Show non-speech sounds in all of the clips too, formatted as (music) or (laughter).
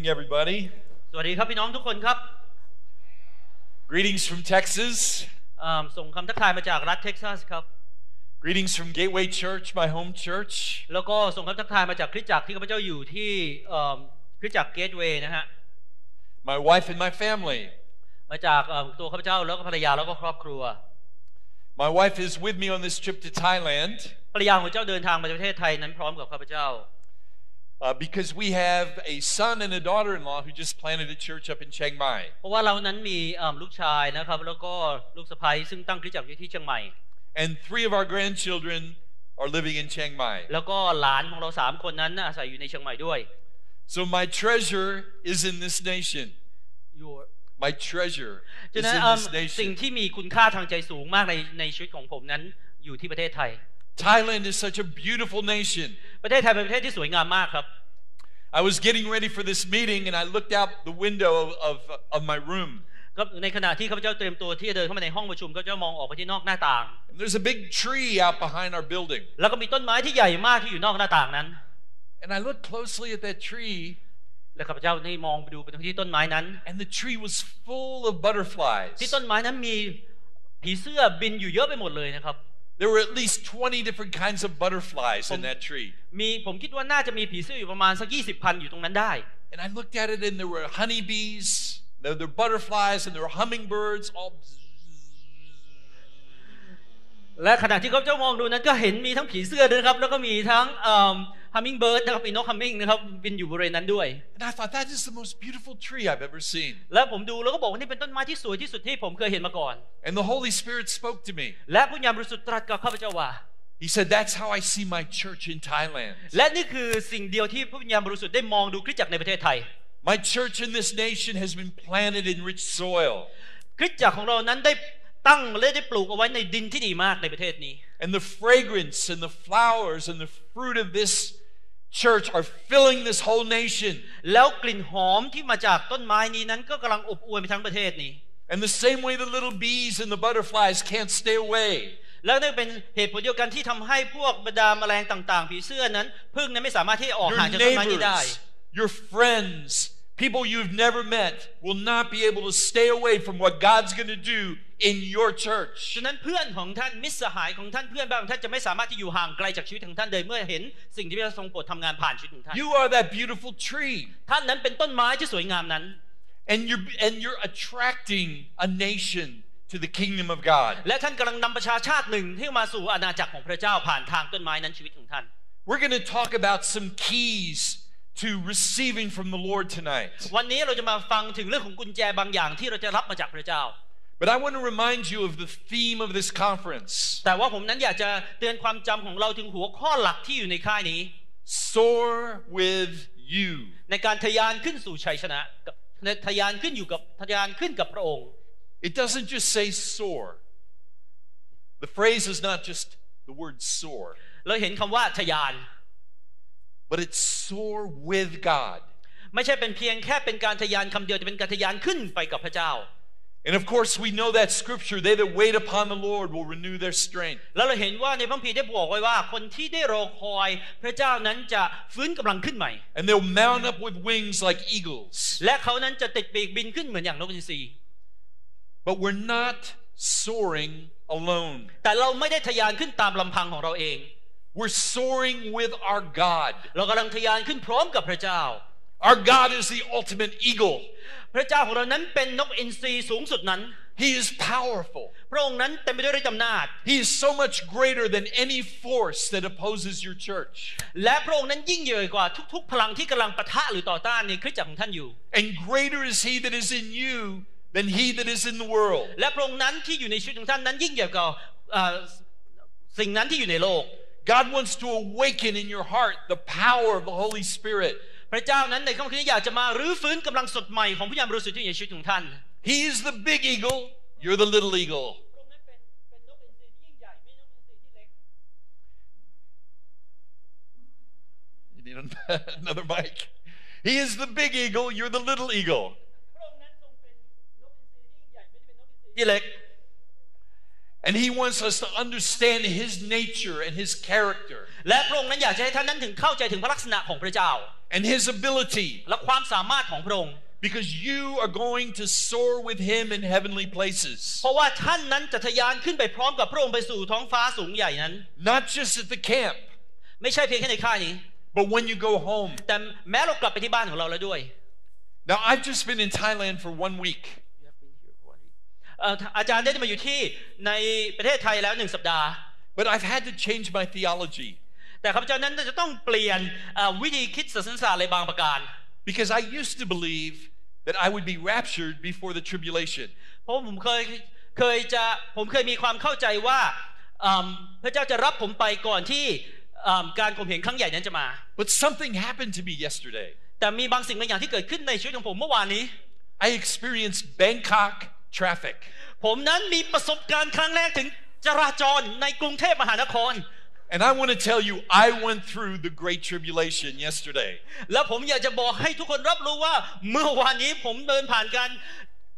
evening, everybody. สวัสดีครับพี่น้องทุกคนครับ Greetings from Texas. อ่าส่งคำทักทายมาจากรัฐเท็กซัสครับ Greetings from Gateway Church, my home church. แล้วก็ส่งคำทักทายมาจากคริสตจักรที่ข้าพเจ้าอยู่ที่เอิ่มคริสตจักรเกตเวย์นะฮะ my wife and my family. มาจากเอิ่มตัวข้าพเจ้าแล้วก็ภรรยาแล้วก็ครอบครัว My wife is with me on this trip to Thailand ภรรยาของเจ้าเดินทางมาจากประเทศไทยนั้นพร้อมกับข้าพเจ้า uh, because we have a son and a daughter-in-law who just planted a church up in Chiang Mai. เพราะว่าเรานั้นมีเอิ่มลูกชายนะครับ แล้วก็ลูกสะใภ้ซึ่งตั้งคริสตจักรอยู่ที่เชียงใหม่ And three of our grandchildren are living in Chiang Mai. แล้วก็หลานของเราสามคนนั้นน่ะอาศัยอยู่ในเชียงใหม่ด้วย So my treasure is in this nation. My treasure ฉะ is นั้น in เอิ่ม this สิ่ง nation. ที่มีคุณค่าทางใจสูงมากในในชีวิตของผมนั้นอยู่ที่ประเทศไทย Thailand is such a beautiful nation. ประเทศไทยเป็นประเทศที่สวยงามมากครับ I was getting ready for this meeting and I looked out the window of, of, of my room. ก็ในขณะที่ข้าพเจ้าเตรียมตัวที่จะเดินเข้ามาในห้องประชุมข้าพเจ้ามองออกไปที่นอกหน้าต่าง And there's a big tree out behind our building. แล้วก็มีต้นไม้ที่ใหญ่มากที่อยู่นอกหน้าต่างนั้น And I looked closely at that tree, และข้าพเจ้าได้มองไปดูไปที่ต้นไม้นั้น and the tree was full of butterflies. ที่ต้นไม้นั้นมีผีเสื้อบินอยู่เยอะไปหมดเลยนะครับ There were at least 20 different kinds of butterflies in that tree. มีผมคิดว่าน่าจะมีผีเสื้ออยู่ประมาณสักยี่สิบพันอยู่ตรงนั้นได้ And I looked at it, and there were honeybees, there were butterflies, and there were hummingbirds, all. (laughs) และขณะที่ข้าพเจ้ามองดูนั้นก็เห็นมีทั้งผีเสื้อด้วยนะครับ แล้วก็มีทั้ง ฮัมมิงเบิร์ดนะครับมีนกฮัมมิงนะครับบินอยู่บริเวณนั้นด้วย And I thought that is the most beautiful tree I've ever seen. และผมดูแล้วก็บอกว่านี่เป็นต้นไม้ที่สวยที่สุดที่ผมเคยเห็นมาก่อน And the Holy Spirit spoke to me. และพระญาณบริสุทธิ์ตรัสกับข้าพเจ้าว่า He said, That's how I see my church in Thailand. และนี่คือสิ่งเดียวที่พระวิญญาณบริสุทธิ์ได้มองดูคริสตจักรในประเทศไทย My church in this nation has been planted in rich soil. คริสตจักรของเรานั้นได้ตั้งและได้ปลูกเอาไว้ในดินที่ดีมากในประเทศนี้ And the fragrance and the flowers and the fruit of this church are filling this whole nation. แล้วกลิ่นหอมที่มาจากต้นไม้นี้นั้นก็กำลังอบอวลไปทั้งประเทศนี้ And the same way the little bees and the butterflies can't stay away. แล้วนั่นเป็นเหตุผลเดียวกันที่ทำให้พวกบรรดาแมลงต่างๆ ผีเสื้อนั้นพึ่งนั้นไม่สามารถที่จะออก Your ห่างจากต้นไม้นี้ได้ neighbors, your friends, people you've never met will not be able to stay away from what God's going to do in your church. ฉะนั้นเพื่อนของท่านมิตรสหายของท่านเพื่อนบ้านของท่านจะไม่สามารถที่อยู่ห่างไกลจากชีวิตของท่านเลยเมื่อเห็นสิ่งที่พระเจ้าทรงโปรดทำงานผ่านชีวิตของท่าน You are that beautiful tree. ท่านนั้นเป็นต้นไม้ที่สวยงามนั้น And you're, and you're attracting a nation to the kingdom of God. และท่านกำลังนำประชาชาติหนึ่งที่มาสู่อาณาจักรของพระเจ้าผ่านทางต้นไม้นั้นชีวิตของท่าน We're going to talk about some keys to receiving from the Lord tonight. วันนี้เราจะมาฟังถึงเรื่องของกุญแจบางอย่างที่เราจะรับมาจากพระเจ้า But I want to remind you of the theme of this conference แต่ว่าผมนั้นอยากจะเตือนความจำของเราถึงหัวข้อหลักที่อยู่ในค่ายนี้ Soar with you. ในการทะยานขึ้นสู่ชัยชนะกับทะยานขึ้นอยู่กับทะยานขึ้นกับพระองค์ It doesn't just say soar. The phrase is not just the word soar, เราเห็นคำว่าทะยาน but it's soar with God. ไม่ใช่เป็นเพียงแค่เป็นการทะยานคำเดียวแต่เป็นการทะยานขึ้นไปกับพระเจ้า And of course, we know that scripture they that wait upon the Lord will renew their strength. แล้วเราเห็นว่าในพระคัมภีร์ได้บอกไว้ว่าคนที่ได้รอคอยพระเจ้านั้นจะฟื้นกำลังขึ้นใหม่ And they'll mount up with wings like eagles. และเขานั้นจะติดปีกบินขึ้นเหมือนอย่างนกอินทรี But we're not soaring alone. แต่เราไม่ได้ทะยานขึ้นตามลำพังของเราเอง We're soaring with our God. เรากำลังทะยานขึ้นพร้อมกับพระเจ้า Our God is the ultimate eagle. พระเจ้าของเรานั้นเป็นนกอินทรีสูงสุดนั้น He is powerful. พระองค์นั้นเต็มไปด้วยฤทธิ์อำนาจ He is so much greater than any force that opposes your church. และพระองค์นั้นยิ่งใหญ่กว่าทุก ๆ พลังที่กำลังปะทะหรือต่อต้านในคริสตจักรของท่านอยู่ And greater is he that is in you than he that is in the world. และพระองค์นั้นที่อยู่ในชีวิตของท่านนั้นยิ่งใหญ่กว่าเอ่อสิ่งนั้นที่อยู่ในโลก God wants to awaken in your heart the power of the Holy Spirit. พระเจ้านั้นในค่ำคืนนี้อยากจะมารื้อฟื้นกำลังสดใหม่ของพระยามบริสุทธิ์ที่อยู่ในชีวิตของท่าน He is the big eagle, you're the little eagle. พระองค์นั้นเป็นเป็นนกอินทรีที่ยิ่งใหญ่ไม่นกอินทรีที่เล็ก You need (laughs) another mic. He is the big eagle, you're the little eagle. พระองค์นั้นทรงเป็นนกอินทรีที่ยิ่งใหญ่ไม่ได้เป็นนกอินทรีที่เล็ก And he wants us to understand his nature and his character. และพระองค์นั้นอยากจะให้ท่านนั้นถึงเข้าใจถึงพระลักษณะของพระเจ้า and His ability และความสามารถของพระองค์ because you are going to soar with Him in heavenly places. เพราะว่าท่านนั้นจะทะยานขึ้นไปพร้อมกับพระองค์ไปสู่ท้องฟ้าสูงใหญ่นั้น Not just at the camp, ไม่ใช่เพียงแค่ในค่ายนี้ but when you go home. แต่แม้เรากลับไปที่บ้านของเราแล้วด้วย Now, I've just been in Thailand for one week. เอ่ออาจารย์ได้มาอยู่ที่ในประเทศไทยแล้วหนึ่งสัปดาห์ But I've had to change my theology แต่ข้าพเจ้านั้นจะต้องเปลี่ยนเอ่อวิธีคิดศาสนศาสตร์อะไรบางประการ because I used to believe that I would be raptured before the tribulation. เพราะผมเคยเคยจะผมเคยมีความเข้าใจว่าอืมพระเจ้าจะรับผมไปก่อนที่อืมการข่มเหงครั้งใหญ่นั้นจะมา But something happened to me yesterday. แต่มีบางสิ่งบางอย่างที่เกิดขึ้นในชีวิตของผมเมื่อวานนี้ I experienced Bangkok traffic. ผมนั้นมีประสบการณ์ครั้งแรกถึงจราจรในกรุงเทพมหานคร And I want to tell you, I went through the Great Tribulation yesterday. แล้วผมอยากจะบอกให้ทุกคนรับรู้ว่าเมื่อวานนี้ผมเดินผ่านการ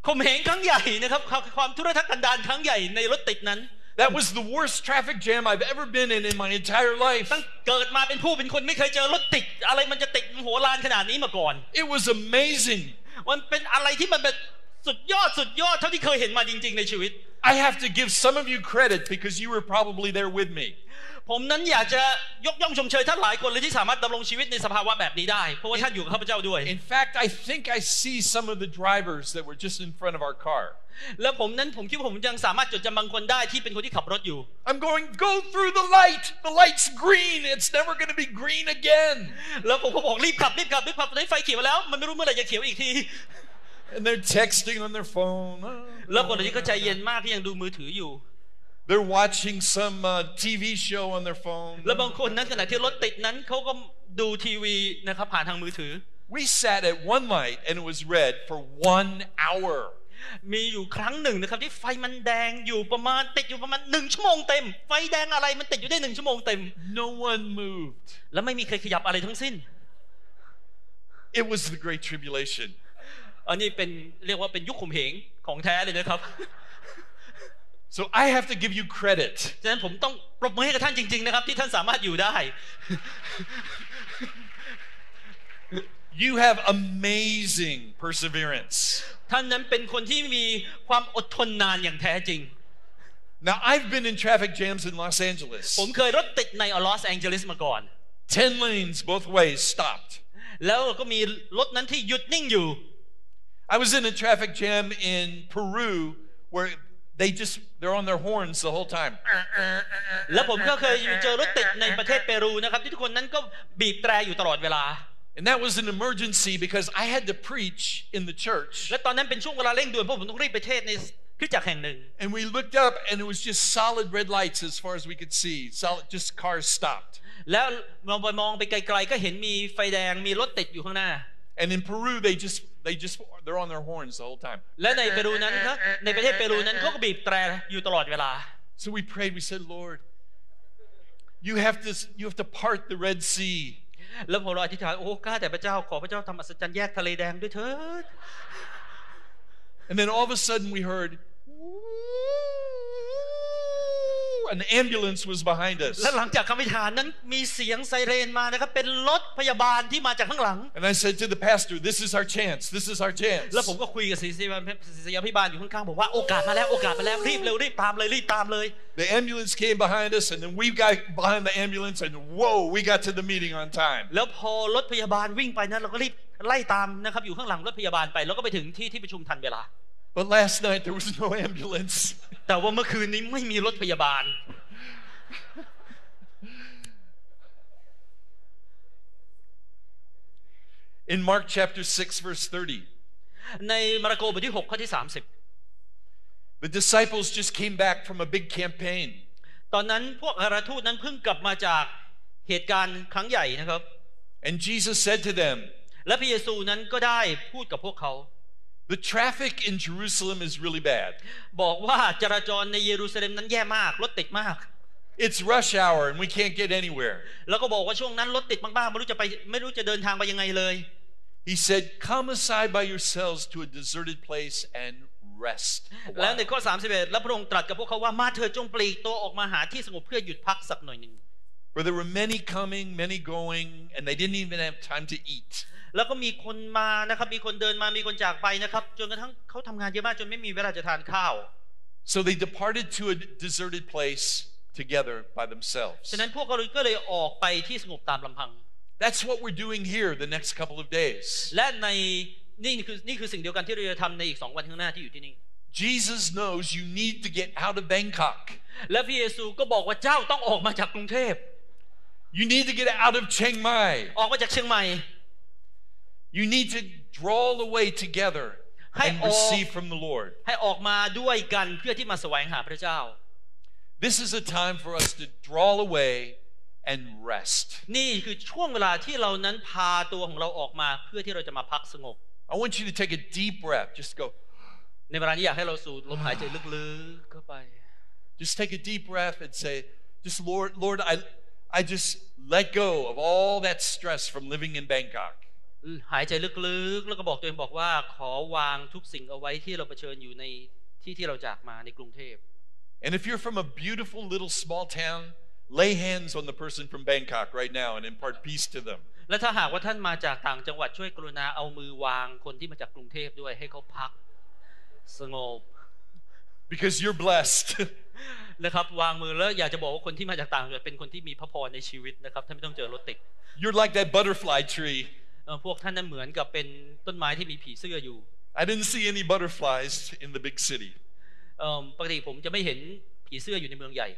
ข่มเหงครั้งใหญ่นะครับความความทุรทัศกันดารครั้งใหญ่ในรถติดนั้น That was the worst traffic jam I've ever been in in my entire life. ตั้งเกิดมาเป็นผู้เป็นคนไม่เคยเจอรถติดอะไรมันจะติดโหฬารขนาดนี้มาก่อน It was amazing. มันเป็นอะไรที่มันเป็น สุดยอดสุดยอดเท่าที่เคยเห็นมาจริงๆในชีวิต I have to give some of you credit because you were probably there with me. ผมนั้นอยากจะยกย่องชมเชยท่านหลายคนเลยที่สามารถดำรงชีวิตในสภาวะแบบนี้ได้เพราะว่าท่านอยู่กับข้าพเจ้าด้วย In fact, I think I see some of the drivers that were just in front of our car. แล้วผมนั้นผมคิดว่าผมยังสามารถจดจำบางคนได้ที่เป็นคนที่ขับรถอยู่ I'm going, go through the light. The light's green. It's never going to be green again. แล้วผมก็บอกรีบขับรีบขับรีบขับตอนนี้ไฟเขียวมาแล้วมันไม่รู้เมื่อไหร่จะเขียวอีกที And they're texting on their phone. แล้วคนเหล่านี้ก็ใจเย็นมากที่ยังดูมือถืออยู่ They're watching some uh, TV show on their phone. แล้วบางคนนั้นขณะที่รถติดนั้นเขาก็ดูทีวีนะครับผ่านทางมือถือ We sat at one light and it was red for one hour. มีอยู่ครั้งหนึ่งนะครับที่ไฟมันแดงอยู่ประมาณติดอยู่ประมาณหนึ่งชั่วโมงเต็ม ไฟแดงอะไรมันติดอยู่ได้หนึ่งชั่วโมงเต็ม No one moved. แล้วไม่มีใครขยับอะไรทั้งสิ้น It was the Great Tribulation. อันนี้เป็นเรียกว่าเป็นยุคข่มเหงของแท้เลยนะครับ So I have to give you credit. ฉะนั้นผมต้องปรบมือให้กับท่านจริง ๆ นะครับ ที่ท่านสามารถอยู่ได้ You have amazing perseverance. ท่านนั้นเป็นคนที่มีความอดทนนานอย่างแท้จริง Now, I've been in traffic jams in Los Angeles. ผมเคยรถติดในลอสแองเจลิสมาก่อน 10 lanes both ways stopped. แล้วก็มีรถนั้นที่หยุดนิ่งอยู่ I was in a traffic jam in Peru where they just, they're on their horns the whole time. แล้วผมก็เคยเจอรถติดในประเทศเปรูนะครับ ที่ทุกคนนั้นก็บีบแตรอยู่ตลอดเวลา And that was an emergency because I had to preach in the church. และตอนนั้นเป็นช่วงเวลาเร่งด่วนเพราะผมต้องรีบไปเทศในคริสตจักรแห่งหนึ่ง And we looked up and it was just solid red lights as far as we could see. Solid, just cars stopped. แล้วมองไปมองไปไกลๆก็เห็นมีไฟแดงมีรถติดอยู่ข้างหน้า And in Peru, they just, they just, they're on their horns the whole time. และในเปรูนั้นครับในประเทศเปรูนั้นเขาก็บีบแตรอยู่ตลอดเวลา So we prayed, we said, Lord, you have to, you have to part the Red Sea. แล้วพอเราอธิษฐานโอ้ข้าแต่พระเจ้าขอพระเจ้าทำอัศจรรย์แยกทะเลแดงด้วยเถิด And then all of a sudden we heard, an ambulance was behind us. และหลังจากคำอธิษฐานนั้นมีเสียงไซเรนมานะครับ เป็นรถพยาบาลที่มาจากข้างหลัง And I said to the pastor, this is our chance. This is our chance. แล้วผมก็คุยกับศิษยาศิษยาพิบาลอยู่ข้างๆบอกว่าโอกาสมาแล้วโอกาสมาแล้วรีบเร็วรีบตามเลยรีบตามเลย The ambulance came behind us and then we got behind the ambulance and whoa, we got to the meeting on time. แล้วพอรถพยาบาลวิ่งไปนั้นเราก็รีบไล่ตามนะครับอยู่ข้างหลังรถพยาบาลไป แล้วก็ไปถึงที่ที่ประชุมทันเวลา But last night there was no ambulance. แต่ว่าเมื่อคืนนี้ไม่มีรถพยาบาล In Mark chapter 6, verse 30, ในมาระโกบทที่6ข้อที่ the disciples just came back from a big campaign. 30ตอนนั้นพวกอาราทูตนั้นเพิ่งกลับมาจากเหตุการณ์ครั้งใหญ่นะครับ And Jesus said to them, และพระเยซูนั้นก็ได้พูดกับพวกเขา The traffic in Jerusalem is really bad. บอกว่าจราจรในเยรูซาเล็มนั้นแย่มากรถติดมาก It's rush hour and we can't get anywhere. แล้วก็บอกว่าช่วงนั้นรถติดมากๆไม่รู้จะไปไม่รู้จะเดินทางไปยังไงเลย He said, Come aside by yourselves to a deserted place and rest. a แล้ว while." ในข้อ31แล้วพระองค์ตรัสกับพวกเขาว่ามาเถิดจงปลีกตัวออกมาหาที่สงบเพื่อหยุดพักสักหน่อยหนึ่ง where there were many coming, many going, and they didn't even have time to eat. แล้วก็มีคนมานะครับ มีคนเดินมามีคนจากไปนะครับ จนกระทั่งเขาทำงานเยอะมากจนไม่มีเวลาจะทานข้าว So they departed to a deserted place together by themselves. ฉะนั้นพวกเขาก็เลยออกไปที่สงบตามลำพัง That's what we're doing here the next couple of days. และในนี่คือนี่คือสิ่งเดียวกันที่เราจะทำในอีกสองวันข้างหน้าที่อยู่ที่นี่ Jesus knows you need to get out of Bangkok. และพระเยซูก็บอกว่าเจ้าต้องออกมาจากกรุงเทพ You need to get out of Chiang Mai. ออกมาจากเชียงใหม่ You need to draw away together Hai and o- receive from the Lord. ให้ออกมาด้วยกันเพื่อที่มาแสวงหาพระเจ้า This is a time for us to draw away and rest. นี่คือช่วงเวลาที่เรานั้นพาตัวของเราออกมาเพื่อที่เราจะมาพักสงบ I want you to take a deep breath. Just go, ในเวลานี้อยากให้เราสูดลมหายใจลึกๆเข้าไป just take a deep breath and say, just Lord, Lord, I, I just let go of all that stress from living in Bangkok. หายใจลึกๆ แล้วก็บอกตัวเองบอกว่า ขอวางทุกสิ่งเอาไว้ที่เราเผชิญอยู่ในที่ที่เราจากมาในกรุงเทพ And if you're from a beautiful little small town, lay hands on the person from Bangkok right now and impart peace to them. และถ้าหากว่าท่านมาจากต่างจังหวัดช่วยกรุณาเอามือวางคนที่มาจากกรุงเทพด้วยให้เขาพักสงบ Because you're blessed. นะครับวางมือแล้วอยากจะบอกว่าคนที่มาจากต่างจังหวัดเป็นคนที่มีพระพรในชีวิตนะครับท่านไม่ต้องเจอรถติด you're like that butterfly tree. เอ่อพวกท่านนั้นเหมือนกับเป็นต้นไม้ที่มีผีเสื้ออยู่ I didn't see any butterflies in the big city. เอิ่มปกติผมจะไม่เห็นผีเสื้ออยู่ในเมืองใหญ่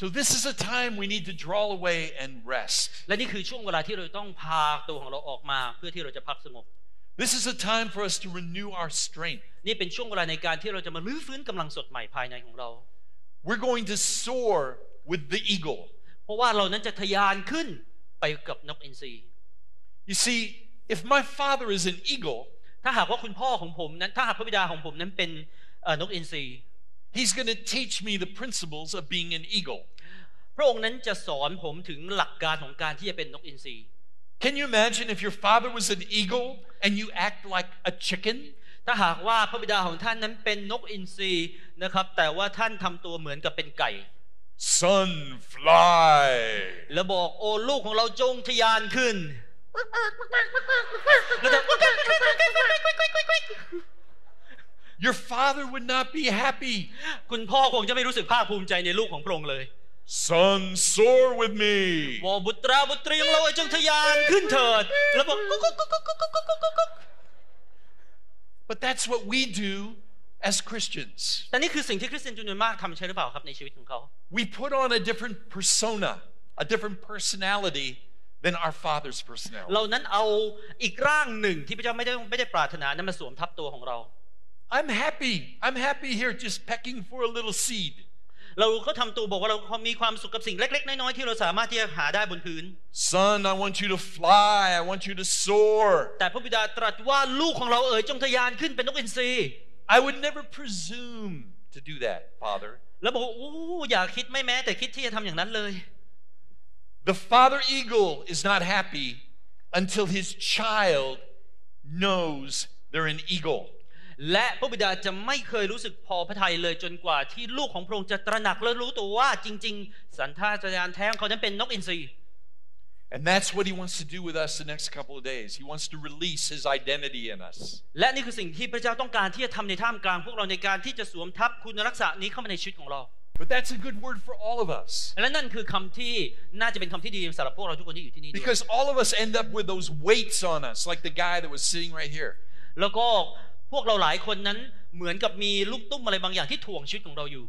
So this is a time we need to draw away and rest. และนี่คือช่วงเวลาที่เราต้องพาตัวของเราออกมาเพื่อที่เราจะพักสงบ This is a time for us to renew our strength. นี่เป็นช่วงเวลาในการที่เราจะมาลื้อฟื้นกำลังสดใหม่ภายในของเรา We're going to soar with the eagle. เพราะว่าเรานั้นจะทะยานขึ้นไปกับนกอินทรี You see, if my father is an eagle, ถ้าหากว่าคุณพ่อของผมนั้นถ้าหากพระบิดาของผมนั้นเป็นเอ่อนกอินทรี he's going to teach me the principles of being an eagle. พระองค์นั้นจะสอนผมถึงหลักการของการที่จะเป็นนกอินทรี Can you imagine if your father was an eagle and you act like a chicken? ถ้าหากว่าพระบิดาของท่านนั้นเป็นนกอินทรีนะครับ แต่ว่าท่านทำตัวเหมือนกับเป็นไก่ Son, fly. แล้วบอกโอ้ลูกของเราจงทะยานขึ้นแล้วจะ Your father would not be happy. คุณพ่อคงจะไม่รู้สึกภาคภูมิใจในลูกของพระองค์เลย Son, soar with me. วอบุตราบุตรีของเราจงทะยานขึ้นเถิดแล้วบอก But that's what we do as Christians. แต่นี่คือสิ่งที่คริสเตียนจำนวนมากทำใช่หรือเปล่าครับในชีวิตของเขา We put on a different persona, a different personality than our Father's personality. เรานั้นเอาอีกร่างหนึ่งที่พระเจ้าไม่ได้ไม่ได้ปรารถนานั้นมาสวมทับตัวของเรา I'm happy. I'm happy here just pecking for a little seed. เราก็ทำตัวบอกว่าเรามีความสุขกับสิ่งเล็ก ๆ น้อยๆที่เราสามารถที่จะหาได้บนพื้น Son, I want you to fly. I want you to soar. แต่พระบิดาตรัสว่าลูกของเราเอ๋ยจงทะยานขึ้นเป็นนกอินทรี I would never presume to do that, Father. แล้วบอกว่าโอ้อย่าคิดไม่แม้แต่คิดที่จะทำอย่างนั้นเลย The father eagle is not happy until his child knows they're an eagle. และพระบิดาจะไม่เคยรู้สึกพอพระทัยเลยจนกว่าที่ลูกของพระองค์จะตระหนักและรู้ตัวว่าจริง ๆ สันทาจารย์แท้ของเขานั้นเป็นนกอินทรี And that's what he wants to do with us the next couple of days. He wants to release his identity in us. และนี่คือสิ่งที่พระเจ้าต้องการที่จะทำในท่ามกลางพวกเราในการที่จะสวมทับคุณลักษณะนี้เข้ามาในชีวิตของเรา But that's a good word for all of us. และนั่นคือคำที่น่าจะเป็นคำที่ดีสำหรับพวกเราทุกคนที่อยู่ที่นี่ด้วย Because all of us end up with those weights on us, like the guy that was sitting right here. แล้วก็พวกเราหลายคนนั้นเหมือนกับมีลูกตุ้มอะไรบางอย่างที่ถ่วงชีวิตของเราอยู่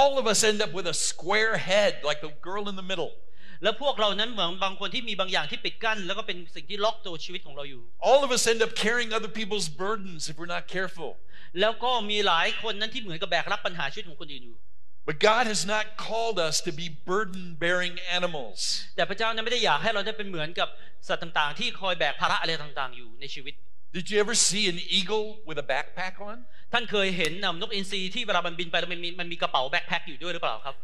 All of us end up with a square head, like the girl in the middle. แล้วพวกเรานั้นเหมือนบางคนที่มีบางอย่างที่ปิดกั้น แล้วก็เป็นสิ่งที่ล็อกตัวชีวิตของเราอยู่ All of us end up carrying other people's burdens if we're not careful. แล้วก็มีหลายคนนั้นที่เหมือนกับแบกรับปัญหาชีวิตของคนอื่นอยู่ But God has not called us to be burden bearing animals. แต่พระเจ้านั้นไม่ได้อยากให้เราได้เป็นเหมือนกับสัตว์ต่างๆ ที่คอยแบกภาระอะไรต่างๆ อยู่ในชีวิต Did you ever see an eagle with a backpack on? ท่านเคยเห็นนกอินทรีที่เวลามันบินไปแล้วมันมีมันมีกระเป๋าแบ็คแพ็คอยู่ด้วยหรือเปล่าครับ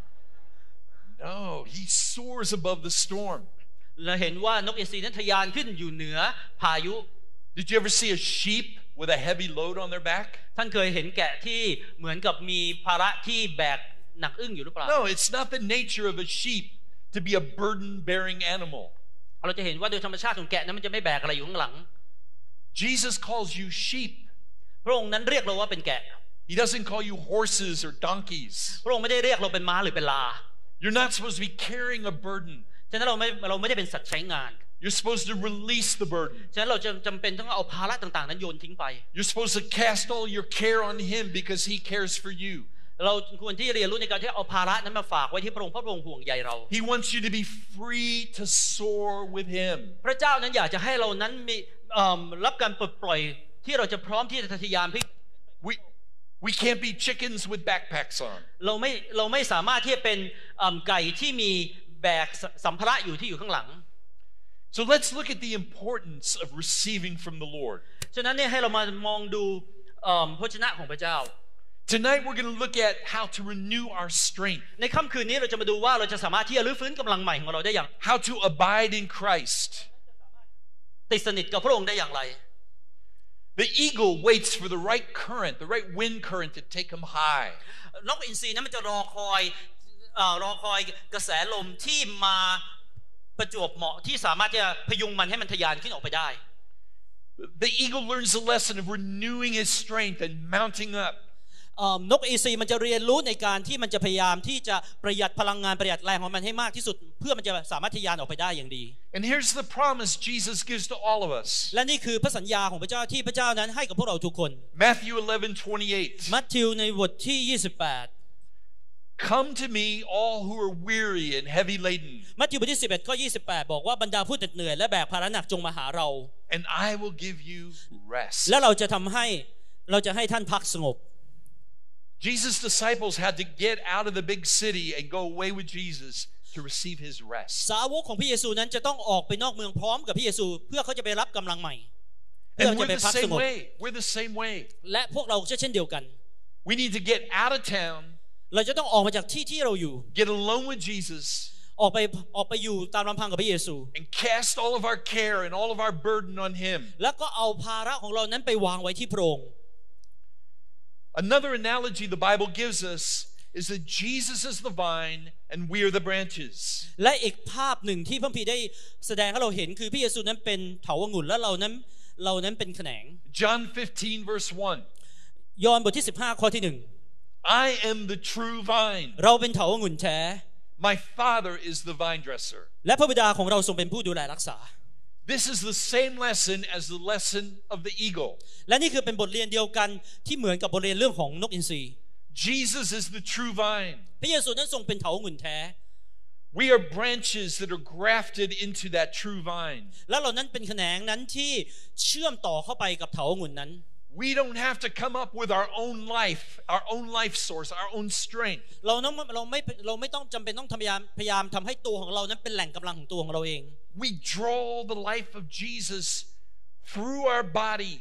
No, he soars above the storm. เราเห็นว่านกอินทรีนั้นทะยานขึ้นอยู่เหนือพายุ Did you ever see a sheep with a heavy load on their back? ท่านเคยเห็นแกะที่เหมือนกับมีภาระที่แบก หนักอึ้งอยู่หรือเปล่า No, it's not the nature of a sheep to be a burden bearing animal. เราจะเห็นว่าโดยธรรมชาติของแกะนั้นมันจะไม่แบกอะไรอยู่ข้างหลัง Jesus calls you sheep. พระองค์นั้นเรียกเราว่าเป็นแกะ He doesn't call you horses or donkeys. พระองค์ไม่ได้เรียกเราเป็นม้าหรือเป็นลา You're not supposed to be carrying a burden. ฉะนั้นเราไม่เราไม่ได้เป็นสัตว์ใช้งาน You're supposed to release the burden. ฉะนั้นเราจะจำเป็นต้องเอาภาระต่างๆ นั้นโยนทิ้งไป You're supposed to cast all your care on Him because He cares for you. เราควรที่เรียนรู้ในการที่เอาภาระนั้นมาฝากไว้ที่พระองค์เพราะพระองค์ห่วงใยเรา He wants you to be free to soar with Him. พระเจ้านั้นอยากจะให้เรานั้นมีเอิ่มรับการปลดปล่อยที่เราจะพร้อมที่จะทะยานพิ We, we can't be chickens with backpacks on. เราไม่เราไม่สามารถที่จะเป็นเอิ่มไก่ที่มีแบกสสัมภาระอยู่ที่อยู่ข้างหลัง So let's look at the importance of receiving from the Lord. ฉะนั้นเนี่ยให้เรามามองดูเอิ่มพระชนะของพระเจ้า Tonight we're going to look at how to renew our strength, ในค่ำคืนนี้เราจะมาดูว่าเราจะสามารถที่จะรื้อฟื้นกำลังใหม่ของเราได้อย่าง how to abide in Christ. ติดสนิทกับพระองค์ได้อย่างไร The eagle waits for the right current, the right wind current to take him high. นกอินทรีนั้นมันจะรอคอยเอ่อรอคอยกระแสลมที่มาประจวบเหมาะที่สามารถจะพยุงมันให้มันทะยานขึ้นออกไปได้ The eagle learns the lesson of renewing his strength and mounting up. เอ่อนกอินทรีมันจะเรียนรู้ในการที่มันจะพยายามที่จะประหยัดพลังงานประหยัดแรงของมันให้มากที่สุด เพื่อมันจะสามารถทะยานออกไปได้อย่างดี And here's the promise Jesus gives to all of us และนี่คือพระสัญญาของพระเจ้าที่พระเจ้านั้นให้กับพวกเราทุกคน Matthew 11 28. มัทธิวในบทที่ Come to me, all who are weary and heavy laden, 28มัทธิวบทที่11ข้อ28 บอกว่าบรรดาผู้เหน็ดเหนื่อยและแบกภาระหนักจงมาหาเรา and I will give you rest. และเราจะทำให้เราจะให้ท่านพักสงบ Jesus' disciples had to get out of the big city and go away with Jesus to receive his rest. สาวกของพระเยซูนั้นจะต้องออกไปนอกเมืองพร้อมกับพระเยซู เพื่อเขาจะไปรับกำลังใหม่ เพื่อ And จะ we're ไป the พักส same งบ way. We're the same way. และพวกเราก็เช่นเดียวกัน We need to get out of town, เราจะต้องออกมาจากที่ที่เราอยู่ get alone with Jesus, ออกไปออกไปอยู่ตามลำพังกับพระเยซู and cast all of our care and all of our burden on him. แล้วก็เอาภาระของเรานั้นไปวางไว้ที่พระองค์ Another analogy the Bible gives us is that Jesus is the vine and we are the branches. และอีกภาพหนึ่งที่พระคัมภีร์ได้แสดงให้เราเห็นคือพระเยซูนั้นเป็นเถาวงุ่นและเรานั้นเรานั้นเป็นแขนง John 15, verse 1. ยอห์นบทที่ 15 ข้อที่หนึ่ง I am the true vine. เราเป็นเถาวงุ่นแท้ My Father is the vine dresser. และพระบิดาของเราทรงเป็นผู้ดูแลรักษา This is the same lesson as the lesson of the eagle. และนี่คือเป็นบทเรียนเดียวกันที่เหมือนกับบทเรียนเรื่องของนกอินทรี Jesus is the true vine. พระเยซูนั้นทรงเป็นเถาวงุ่นแท้ We are branches that are grafted into that true vine. และเรานั้นเป็นแขนงนั้นที่เชื่อมต่อเข้าไปกับเถาวงุ่นนั้น We don't have to come up with our own life, our own life source, our own strength. เรานั้นเราไม่เราไม่ต้องจำเป็นต้องพยายามพยายามทำให้ตัวของเรานั้นเป็นแหล่งกำลังของตัวของเราเอง We draw the life of Jesus through our body,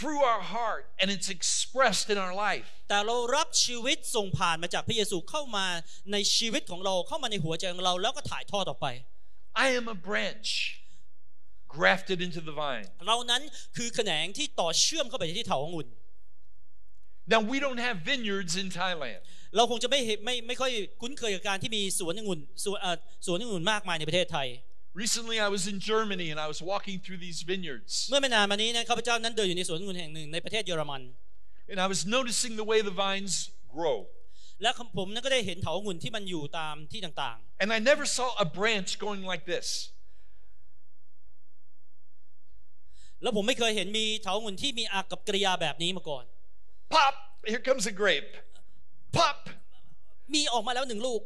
through our heart, and it's expressed in our life. แต่เรารับชีวิตส่งผ่านมาจากพระเยซูเข้ามาในชีวิตของเราเข้ามาในหัวใจของเราแล้วก็ถ่ายทอดออกไป I am a branch grafted into the vine. เรานั้นคือแขนงที่ต่อเชื่อมเข้าไปที่เถาองุ่น Now, we don't have vineyards in Thailand. เราคงจะไม่เห็นไม่ไม่ค่อยคุ้นเคยกับการที่มีสวนองุ่นสวนเอ่อสวนองุ่นมากมายในประเทศไทย Recently, I was in Germany and I was walking through these vineyards. เมื่อไม่นานมานี้นะข้าพเจ้านั้นเดินอยู่ในสวนองุ่นแห่งหนึ่งในประเทศเยอรมัน And I was noticing the way the vines grow. และผมนั้นก็ได้เห็นเถาองุ่นที่มันอยู่ตามที่ต่าง And I never saw a branch going like this. แล้วผมไม่เคยเห็นมีเถาองุ่นที่มีอากับกริยาแบบนี้มาก่อน Pop! Here comes a grape. Pop! มีออกมาแล้วหนึ่งลูก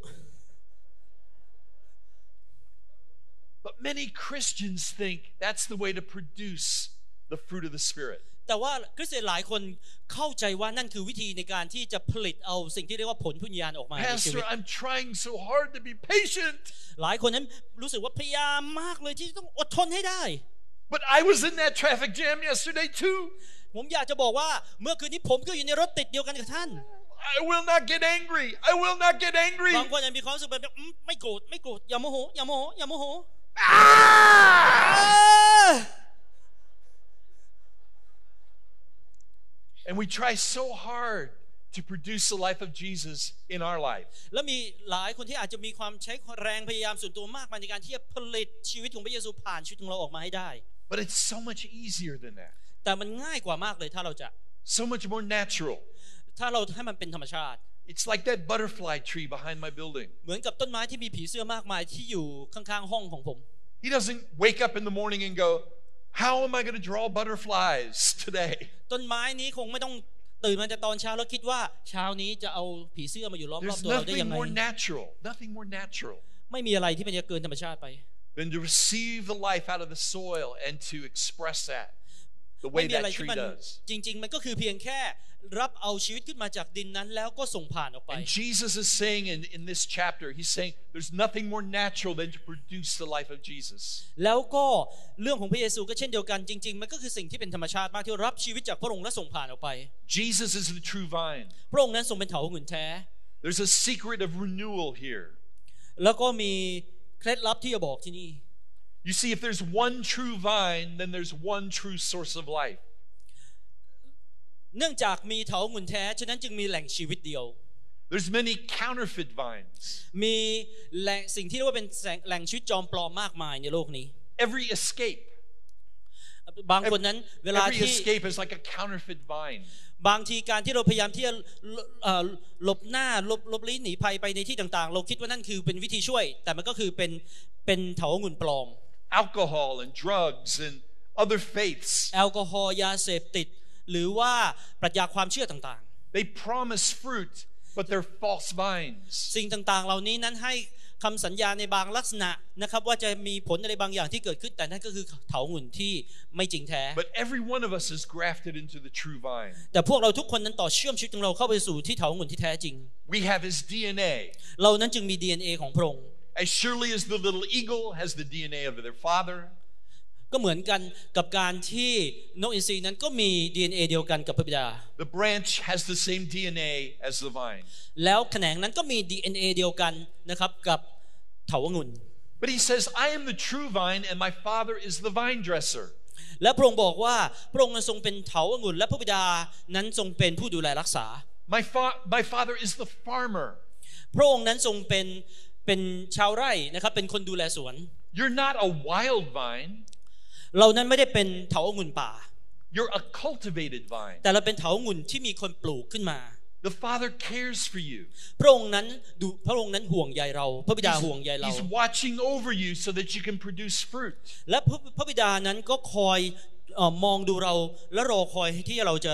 But many Christians think that's the way to produce the fruit of the Spirit. แต่ว่าคริสเตียนหลายคนเข้าใจว่านั่นคือวิธีในการที่จะผลิตเอาสิ่งที่เรียกว่าผลพุญญาณออกมาในชีวิ Pastor, ต I'm trying so hard to be patient. หลายคนนั้นรู้สึกว่าพยายามมากเลยที่ต้องอดทนให้ได้ But I was in that traffic jam yesterday too. ผมอยากจะบอกว่าเมื่อคืนนี้ผมก็อยู่ในรถติดเดียวกันกับท่าน I will not get angry. I will not get angry. บางคนยังมีความรู้สึกแบบอืมไม่โกรธไม่โกรธอย่าโมโหอย่าโมโหอย่าโมโห Ah! เออ And we try so hard to produce the life of Jesus in our life. แล้วมีหลายคนที่อาจจะมีความใช้แรงพยายามส่วนตัวมากมายในการที่จะผลิตชีวิตของพระเยซูผ่านชีวิตของเราออกมาให้ได้ But it's so much easier than that, แต่มันง่ายกว่ามากเลยถ้าเราจะ so much more natural. ถ้าเราให้มันเป็นธรรมชาติ It's like that butterfly tree behind my building. เหมือนกับต้นไม้ที่มีผีเสื้อมากมายที่อยู่ข้างๆห้องของผม He doesn't wake up in the morning and go, How am I going to draw butterflies today? ต้นไม้นี้คงไม่ต้องตื่นมาแต่ตอนเช้าแล้วคิดว่าเช้านี้จะเอาผีเสื้อมาอยู่รอบ There's ๆตัวเราได้ยั nothing งไง more natural, nothing more natural ไม่มีอะไรที่มันจะเกินธรรมชาติไป than to receive the life out of the soil and to express that the ไม่ way มีอะไร that ที่ tree มัน does. จริง ๆ มันก็คือเพียงแค่รับเอาชีวิตขึ้นมาจากดินนั้น แล้วก็ส่งผ่านออกไป And Jesus is saying in, in this chapter, He's saying there's nothing more natural than to produce the life of Jesus. แล้วก็เรื่องของพระเยซูก็เช่นเดียวกันจริง ๆ มันก็คือสิ่งที่เป็นธรรมชาติมากที่รับชีวิตจากพระองค์และส่งผ่านออกไป Jesus is the true vine. พระองค์นั้นทรงเป็นเถาหุ่นแท้ There's a secret of renewal here. แล้วก็มี เคล็ดลับที่จะบอกที่นี่ You see, if there's one true vine, then there's one true source of life. เนื่องจากมีเถาหุ่นแท้ ฉะนั้นจึงมีแหล่งชีวิตเดียว There's many counterfeit vines. มีแหล่งสิ่งที่เรียกว่าเป็นแหล่งชีวิตจอมปลอมมากมายในโลกนี้ Every escape, บางคนนั้นเวลา every ที่ escape is like a counterfeit vine. บางทีการที่เราพยายามที่จะเอ่อหลบหน้าหลบหลบลี้หนีภัยไปในที่ต่างๆ เราคิดว่านั่นคือเป็นวิธีช่วย แต่มันก็คือเป็นเป็นเถาองุ่นปลอม Alcohol and drugs and other faiths. แอลกอฮอล์ยาเสพติด หรือว่าปรัชญาความเชื่อต่าง They promise fruit, but they're false vines. ๆสิ่งต่างๆ เหล่านี้นั้นให้ คำสัญญาในบางลักษณะนะครับว่าจะมีผลอะไรบางอย่างที่เกิดขึ้นแต่นั่นก็คือเถาองุ่นที่ไม่จริงแท้ But every one of us is grafted into the true vine. แต่พวกเราทุกคนนั้นต่อเชื่อมชีวิตของเราเข้าไปสู่ที่เถาองุ่นที่แท้จริง We have his DNA. เรานั้นจึงมี DNA ของพระองค์ As surely as the little eagle has the DNA of their father, ก็เหมือนกันกับการที่นกอินทรีนั้นก็มี DNA เดียวกันกับพระบิดา the branch has the same DNA as the vine. แล้วแขนงนั้นก็มี DNA เดียวกันนะครับกับเถาองุ่น But he says, I am the true vine, and my father is the vine dresser. และพระองค์บอกว่าพระองค์นั้นทรงเป็นเถาองุ่นและพระบิดานั้นทรงเป็นผู้ดูแลรักษา My, fa- my father is the farmer. พระองค์นั้นทรงเป็นเป็นชาวไร่นะครับเป็นคนดูแลสวน You're not a wild vine, เรานั้นไม่ได้เป็นเถาองุ่นป่า you're a cultivated vine. แต่เราเป็นเถาองุ่นที่มีคนปลูกขึ้นมา The father cares for you. พระองค์นั้นดูพระองค์นั้นห่วงใยเรา พระบิดาห่วงใยเรา He's watching over you so that you can produce fruit. และพระพระบิดานั้นก็คอยเอ่อมองดูเราและรอคอยที่เราจะ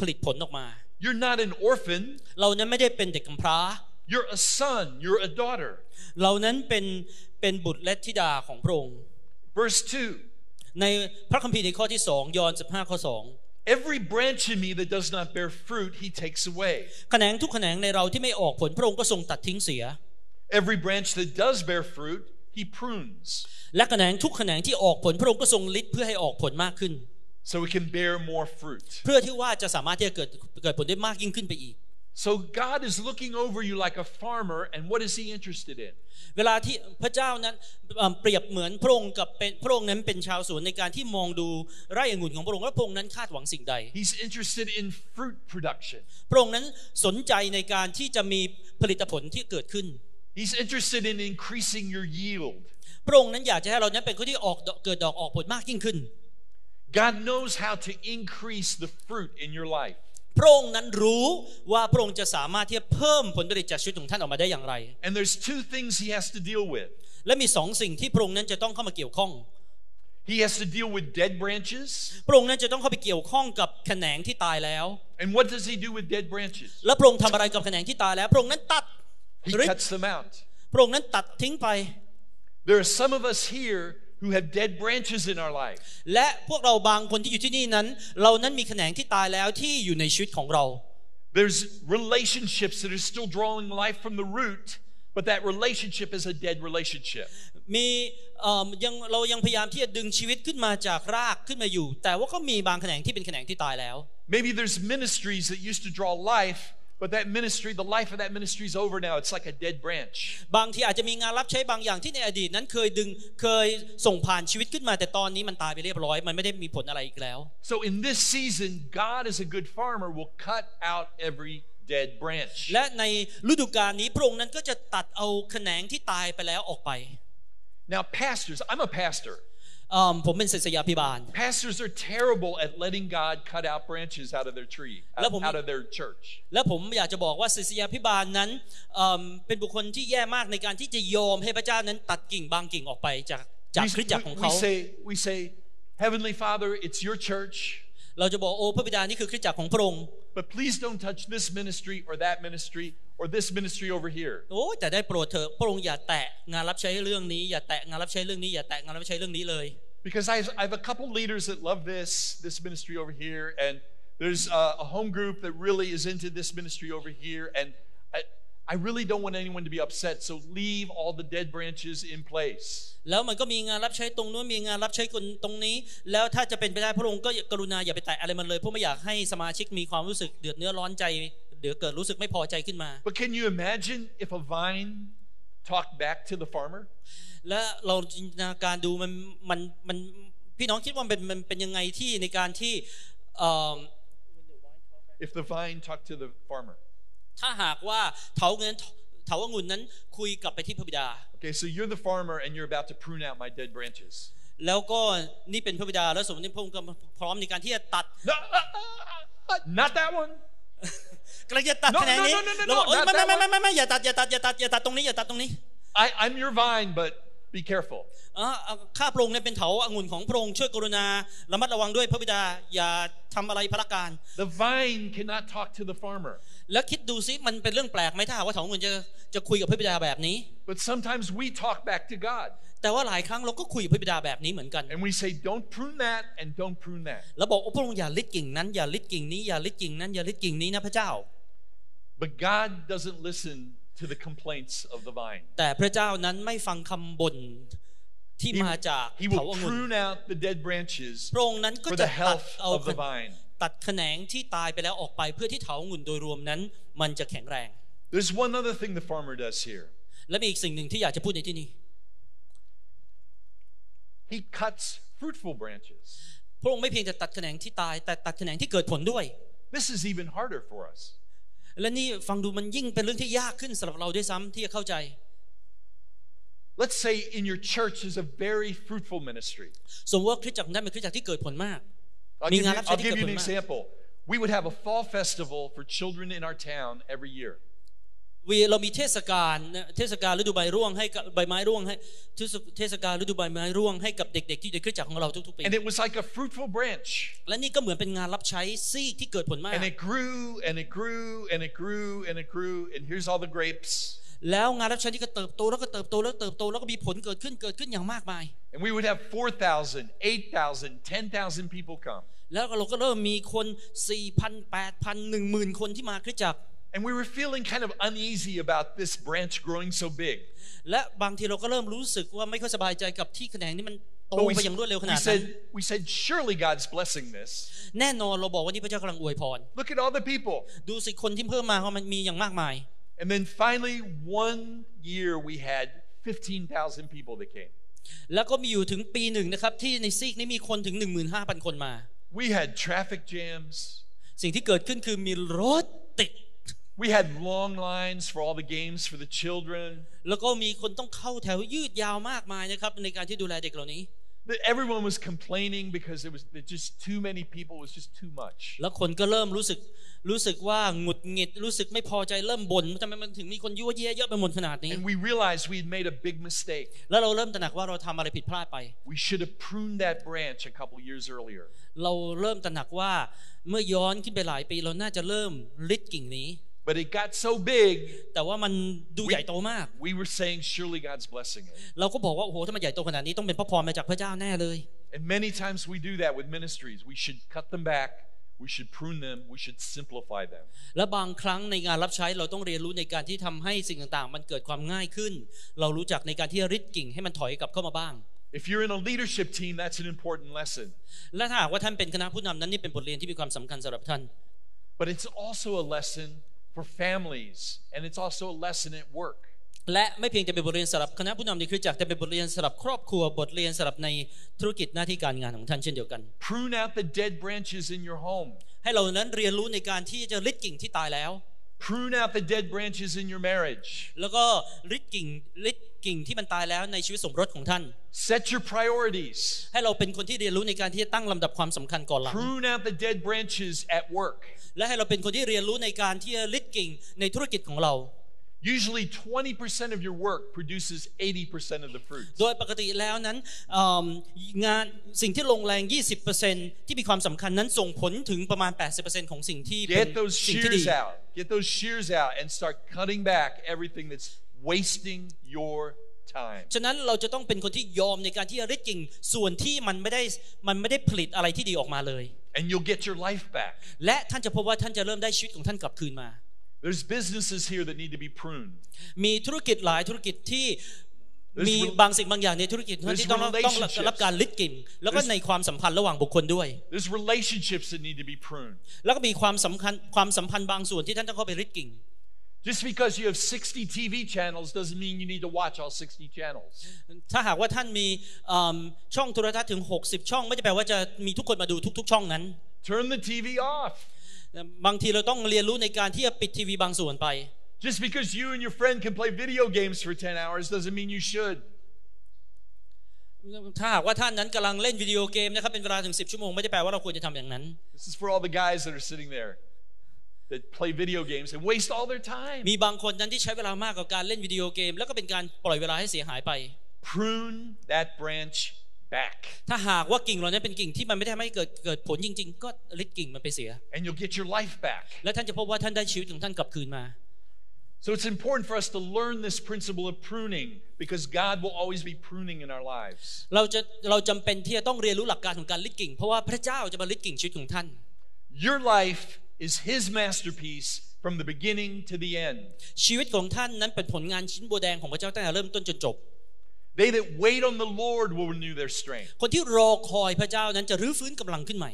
ผลิตผลออกมา You're not an orphan, เรานั้นไม่ได้เป็นเด็กกำพร้า you're a son, you're a daughter. เรานั้นเป็นเป็นบุตรและธิดาของพระองค์ Verse 2 ในพระคัมภีร์ในข้อที่สองยอห์น15ข้อ Every branch in me that does not bear fruit, he takes away. 2แขนงทุกแขนงในเราที่ไม่ออกผลพระองค์ก็ทรงตัดทิ้งเสีย Every branch that does bear fruit, he prunes และแขนงทุกแขนงที่ออกผลพระองค์ก็ทรงลิดเพื่อให้ออกผลมากขึ้น so it can bear more fruit. เพื่อที่ว่าจะสามารถที่จะเกิดเกิดผลได้มากยิ่งขึ้นไปอีก So God is looking over you like a farmer, and what is he interested in? เวลาที่พระเจ้านั้นเอ่อเปรียบเหมือนพระองค์กับเป็นพระองค์นั้นเป็นชาวสวนในการที่มองดูไร่องุ่นของพระองค์และพระองค์นั้นคาดหวังสิ่งใด He's interested in fruit production. พระองค์นั้นสนใจในการที่จะมีผลิตผลที่เกิดขึ้น He's interested in increasing your yield. พระองค์นั้นอยากจะให้เรานั้นเป็นคนที่ออกดอกเกิดดอกออกผลมากยิ่งขึ้น God knows how to increase the fruit in your life. พระองค์นั้นรู้ว่าพระองค์จะสามารถที่จะเพิ่มผลผลิตจากชีวิตของท่านออกมาได้อย่างไร And there's two things he has to deal with. และมีสองสิ่งที่พระองค์นั้นจะต้องเข้ามาเกี่ยวข้อง He has to deal with dead branches. พระองค์นั้นจะต้องเข้าไปเกี่ยวข้องกับแขนงที่ตายแล้ว And what does he do with dead branches? และพระองค์ทำอะไรกับแขนงที่ตายแล้ว พระองค์นั้นตัด He หรือ cuts them out. พระองค์นั้นตัดทิ้งไป There are some of us here who have dead branches in our life. และพวกเราบางคนที่อยู่ที่นี่นั้น เรานั้นมีแขนงที่ตายแล้วที่อยู่ในชีวิตของเรา There's relationships that are still drawing life from the root, but that relationship is a dead relationship. มีเอิ่มยังเรายังพยายามที่จะดึงชีวิตขึ้นมาจากรากขึ้นมาอยู่ แต่ว่าก็มีบางแขนงที่เป็นแขนงที่ตายแล้ว Maybe there's ministries that used to draw life, but that ministry, the life of that ministry is over now. It's like a dead branch. บางทีอาจจะมีงานรับใช้บางอย่างที่ในอดีตนั้นเคยดึงเคยส่งผ่านชีวิตขึ้นมา แต่ตอนนี้มันตายไปเรียบร้อย มันไม่ได้มีผลอะไรอีกแล้ว So in this season, God, as a good farmer, will cut out every dead branch. และในฤดูกาลนี้พระองค์นั้นก็จะตัดเอาแขนงที่ตายไปแล้วออกไป Now, pastors, I'm a pastor. อ่าผมเป็นศิษยาพิบาล Pastors are terrible at letting God cut out branches out of their tree, out, แล้วผม out of their church. และผมอยากจะบอกว่าศิษยาพิบาลนั้นเอิ่มเป็นบุคคลที่แย่มากในการที่จะยอมให้พระเจ้านั้นตัดกิ่งบางกิ่งออกไปจากจาก We, คริสตจักรของ we- we เขา say, we say, Heavenly Father, it's your church, เราจะบอกโอ้พระบิดานี่คือคริสตจักรของพระองค์ but please don't touch this ministry or that ministry or this ministry over here. โอ้แต่ได้โปรดเถอะพระองค์อย่าแตะงานรับใช้เรื่องนี้อย่าแตะงานรับใช้เรื่องนี้อย่าแตะงานรับใช้เรื่องนี้เลย Because I have, I have a couple leaders that love this, this ministry over here, and there's a, a home group that really is into this ministry over here, and I, I really don't want anyone to be upset, so leave all the dead branches in place. แล้วมันก็มีงานรับใช้ตรงนู้นมีงานรับใช้คนตรงนี้ แล้วถ้าจะเป็นไปได้พระองค์ก็กรุณาอย่าไปแตะอะไรมันเลยเพราะไม่อยากให้สมาชิกมีความรู้สึกเดือดเนื้อร้อนใจเดี๋ยวเกิดรู้สึกไม่พอใจขึ้นมา But can you imagine if a vine talked back to the farmer? และเราจินตนาการดูมันมันมันพี่น้องคิดว่ามันเป็นมันเป็นยังไงที่ในการที่เอิ่ม If the vine talked to the farmer. ถ้าหากว่าเถาเงินเถาองุ่นนั้นคุยกลับไปที่พระบิดา Okay, so you're the farmer and you're about to prune out my dead branches. แล้วก็นี่เป็นพระบิดาแล้วสมมติพระองค์ก็พร้อมในการที่จะตัด No, uh, uh, uh, not that one. กำลังจะตัด No, แขนงนี้ no, no, no, no, แล้วบอก no, เอ้ย not ไม่ that ไม่ไม่ one. ไม่ไม่อย่าตัดอย่าตัดอย่าตัดอย่าตัดตรงนี้อย่าตัดตรงนี้ I, I'm your vine, but be careful. อ่าเอาข้าพระองค์เนี่ยเป็นเถาองุ่นของพระองค์ช่วยกรุณาระมัดระวังด้วยพระบิดาอย่าทำอะไรพระการ The vine cannot talk to the farmer. แล้วคิดดูซิมันเป็นเรื่องแปลกไหมถ้าหากว่าเถาองุ่นจะจะคุยกับพระบิดาแบบนี้ But sometimes we talk back to God แต่ว่าหลายครั้งเราก็คุยกับพระบิดาแบบนี้เหมือนกัน and we say, don't prune that and don't prune that. แล้วบอกว่าพระองค์อย่าลิดกิ่งนั้นอย่าลิดกิ่งนี้อย่าลิดกิ่งนั้นอย่าลิดกิ่งนี้นะพระเจ้า But God doesn't listen to the complaints of the vine. แต่พระเจ้านั้นไม่ฟังคำบ่นที่ He, มาจาก he เถา will องุ่น prune out the dead branches พระองค์นั้นก็ for จะ the ตัด health เอา of the vine. ตัดแขนงที่ตายไปแล้วออกไปเพื่อที่เถาองุ่นโดยรวมนั้น มันจะแข็งแรง There's one other thing the farmer does here. และมีอีกสิ่งหนึ่งที่อยากจะพูดในที่นี้ He cuts fruitful branches. พระองค์ไม่เพียงแต่ตัดแขนงที่ตายแต่ตัดแขนงที่เกิดผลด้วย This is even harder for us. และนี่ฟังดูมันยิ่งเป็นเรื่องที่ยากขึ้นสำหรับเราด้วยซ้ำที่จะเข้าใจ Let's say in your church is a very fruitful ministry. สมมติว่าคริสตจักรนั้นเป็นคริสตจักรที่เกิดผลมาก I'll Mi give, you, nga I'll lapsa di give you an kapulma. example. We would have a fall festival for children in our town every year. วีเรามีเทศกาลนะเทศกาลฤดูใบร่วงให้กับใบไม้ร่วงให้เทศเทศกาลฤดูใบไม้ร่วงให้กับเด็กๆที่อยู่ในคริสตจักรของเราทุกๆปี And it was like a fruitful branch. และนี่ก็เหมือนเป็นงานรับใช้ซีกที่เกิดผลมาก And it grew and it grew and it grew and it grew. And here's all the grapes. แล้วงานรับใช้ที่ก็เติบโตแล้วก็เติบโตแล้วเติบโตแล้วก็มีผลเกิดขึ้นเกิดขึ้นอย่างมากมาย And we would have 4,000, 8,000, 10,000 people come. แล้วเราก็เริ่มมีคน4,000 8,000 10,000 คนที่มาคริสตจักร And we were feeling kind of uneasy about this branch growing so big. และบางทีเราก็เริ่มรู้สึกว่าไม่ค่อยสบายใจกับที่แขนงนี้มันโต But we, ไปอย่างรวดเร็วข we นาดนั้น said, we said, surely God's blessing this. แน่นอนเราบอกว่านี่พระเจ้ากำลังอวยพร Look at all the people. ดูสิคนที่เพิ่มมาเขามันมีอย่างมากมาย And then finally, one year we had 15,000 people that came. แล้วก็มีอยู่ถึงปีหนึ่งนะครับ ที่ในซีกนี้มีคนถึง 15,000 คนมา We had traffic jams. สิ่งที่เกิดขึ้นคือมีรถติด We had long lines for all the games for the children. แล้วก็มีคนต้องเข้าแถวยืดยาวมากมายนะครับ ในการที่ดูแลเด็กเหล่านี้ That Everyone was complaining because there was there just too many people. It was just too much. แล้วคนก็เริ่มรู้สึกรู้สึกว่าหงุดหงิดรู้สึกไม่พอใจเริ่มบ่นทำไมมันถึงมีคนยั่วเย้เยอะไปหมดขนาดนี้ And we realized we had made a big mistake. แล้วเราเริ่มตระหนักว่าเราทำอะไรผิดพลาดไป We should have pruned that branch a couple years earlier. เราเริ่มตระหนักว่าเมื่อย้อนขึ้นไปหลายปี เราน่าจะเริ่มลิดกิ่งนี้ But it got so big, แต่ว่ามันดูใหญ่โตมาก we were saying, surely God's blessing it. เราก็บอกว่าโอ้โหถ้ามันใหญ่โตขนาดนี้ต้องเป็นพระพรมาจากพระเจ้าแน่เลย And many times we do that with ministries. We should cut them back. We should prune them. We should simplify them. และบางครั้งในงานรับใช้เราต้องเรียนรู้ในการที่ทำให้สิ่งต่างๆ มันเกิดความง่ายขึ้น เรารู้จักในการที่จะริดกิ่งให้มันถอยกลับเข้ามาบ้าง If you're in a leadership team, that's an important lesson. และถ้าหากว่าท่านเป็นคณะผู้นำนั้นนี่เป็นบทเรียนที่มีความสำคัญสำหรับท่าน But it's also a lesson for families, and it's also a lesson at work. และไม่เพียงแต่เป็นบทเรียนสำหรับคณะผู้นำในคริสตจักรแต่เป็นบทเรียนสำหรับครอบครัวบทเรียนสำหรับในธุรกิจหน้าที่การงานของท่านเช่นเดียวกัน Prune out the dead branches in your home. ให้เรานั้นเรียนรู้ในการที่จะริดกิ่งที่ตายแล้ว Prune out the dead branches in your marriage. แล้วก็ริดกิ่งริด กิ่งที่มันตายแล้วในชีวิตสมรสของท่าน Set your priorities. ให้เราเป็นคนที่เรียนรู้ในการที่จะตั้งลำดับความสำคัญก่อนหลัง Prune out the dead branches at work. และให้เราเป็นคนที่เรียนรู้ในการที่จะริดกิ่งในธุรกิจของเรา Usually 20% of your work produces 80% of the fruits. โดยปกติแล้วนั้นเอิ่มงานสิ่งที่ลงแรง 20%ที่มีความสำคัญนั้นส่งผลถึงประมาณ 80%ของสิ่งที่เป็น Get those สิ่งที่ดี shears out. Get those shears out and start cutting back everything that's wasting your time. ฉะนั้นเราจะต้องเป็นคนที่ยอมในการที่จะริดกิ่งส่วนที่มันไม่ได้มันไม่ได้ผลิตอะไรที่ดีออกมาเลย And you'll get your life back. และท่านจะพบว่าท่านจะเริ่มได้ชีวิตของท่านกลับคืนมา There's businesses here that need to be pruned. มีธุรกิจหลายธุรกิจที่ There's มี rel- บางสิ่งบางอย่างในธุรกิจ There's ที่ต้องต้อง relationships. รับการลิดกิ่งแล้วก็ There's- ในความสัมพันธ์ระหว่างบุคคลด้วย There's relationships that need to be pruned. แล้วก็มีความสำคัญความสัมพันธ์บางส่วนที่ท่านต้องเข้าไปริดกิ่ง Just because you have 60 TV channels doesn't mean you need to watch all 60 channels. ถ้าหากว่าท่านมีอืมช่องโทรทัศน์ถึง 60 ช่อง ไม่ได้แปลว่าจะมีทุกคนมาดูทุก ๆ ช่องนั้น Turn the TV off. บางทีเราต้องเรียนรู้ในการที่จะปิดทีวีบางส่วนไป Just because you and your friend can play video games for 10 hours doesn't mean you should. ถ้าหากว่าท่านนั้นกำลังเล่นวิดีโอเกมนะครับเป็นเวลาถึง 10 ชั่วโมงไม่ได้แปลว่าเราควรจะทำอย่างนั้น This is for all the guys that are sitting there that play video games and waste all their time. มีบางคนนั้นที่ใช้เวลามากกับการเล่นวิดีโอเกม แล้วก็เป็นการปล่อยเวลาให้เสียหายไป Prune that branch back, ถ้าหากว่ากิ่งเหล่านั้นเป็นกิ่งที่มันไม่ได้ทำให้เกิดเกิดผลจริง ๆ ก็ริดกิ่งมันไปเสีย and you'll get your life back. และท่านจะพบว่าท่านได้ชีวิตของท่านกลับคืนมา So it's important for us to learn this principle of pruning because God will always be pruning in our lives. เราจะเราจำเป็นที่จะต้องเรียนรู้หลักการของการลิดกิ่ง เพราะว่าพระเจ้าจะมาลิดกิ่งชีวิตของท่าน Your life is His masterpiece from the beginning to the end. ชีวิตของท่านนั้นเป็นผลงานชิ้นโบวแดงของพระเจ้าตั้งแต่เริ่มต้นจนจบ They that wait on the Lord will renew their strength. คนที่รอคอยพระเจ้านั้นจะรื้อฟื้นกำลังขึ้นใหม่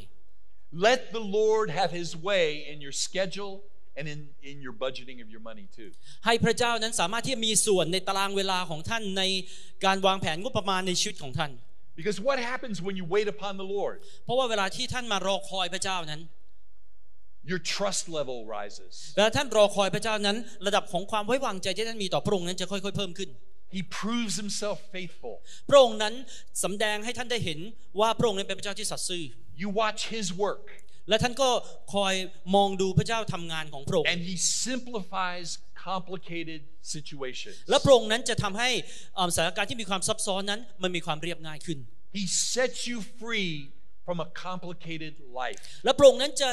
Let the Lord have His way in your schedule and in, in your budgeting of your money too. ให้พระเจ้านั้นสามารถที่จะมีส่วนในตารางเวลาของท่านในการวางแผนงบประมาณในชีวิตของท่าน Because what happens when you wait upon the Lord? เพราะว่าเวลาที่ท่านมารอคอยพระเจ้านั้น Your trust level rises. เวลาท่านรอคอยพระเจ้านั้น ระดับของความไว้วางใจที่ท่านมีต่อพระองค์นั้นจะค่อยๆเพิ่มขึ้น He proves Himself faithful. พระองค์นั้นสำแดงให้ท่านได้เห็นว่าพระองค์นั้นเป็นพระเจ้าที่สัตย์ซื่อ You watch His work, และท่านก็คอยมองดูพระเจ้าทำงานของพระองค์ and He simplifies complicated situations. และพระองค์นั้นจะทำให้เอ่อสถานการณ์ที่มีความซับซ้อนนั้นมันมีความเรียบง่ายขึ้น He sets you free from a complicated life. และพระองค์นั้นจะ